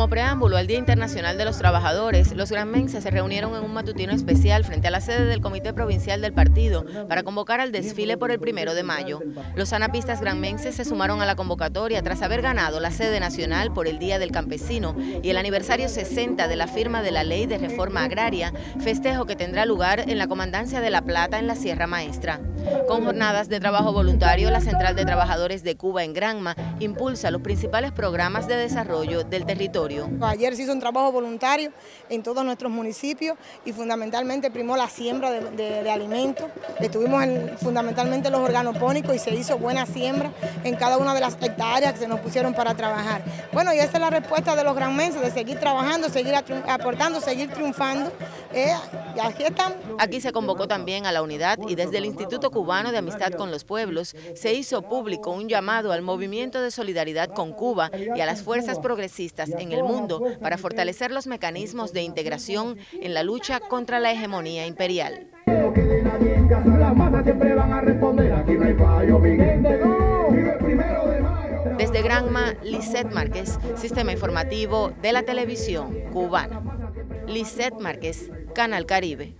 Como preámbulo al Día Internacional de los Trabajadores, los granmenses se reunieron en un matutino especial frente a la sede del Comité Provincial del Partido para convocar al desfile por el primero de mayo. Los anapistas granmenses se sumaron a la convocatoria tras haber ganado la sede nacional por el Día del Campesino y el aniversario 60 de la firma de la Ley de Reforma Agraria, festejo que tendrá lugar en la Comandancia de La Plata en la Sierra Maestra. Con jornadas de trabajo voluntario, la Central de Trabajadores de Cuba en Granma impulsa los principales programas de desarrollo del territorio Ayer se hizo un trabajo voluntario en todos nuestros municipios y fundamentalmente primó la siembra de, alimentos. Estuvimos en, fundamentalmente los organopónicos y se hizo buena siembra en cada una de las hectáreas que se nos pusieron para trabajar. Bueno, y esa es la respuesta de los granmenses, de seguir trabajando, seguir aportando, seguir triunfando. Eh. Aquí se convocó también a la unidad y desde el Instituto Cubano de Amistad con los Pueblos se hizo público un llamado al movimiento de solidaridad con Cuba y a las fuerzas progresistas en el mundo para fortalecer los mecanismos de integración en la lucha contra la hegemonía imperial. Desde Granma, Lisette Márquez, Sistema Informativo de la Televisión Cubana. Lisette Márquez, Canal Caribe.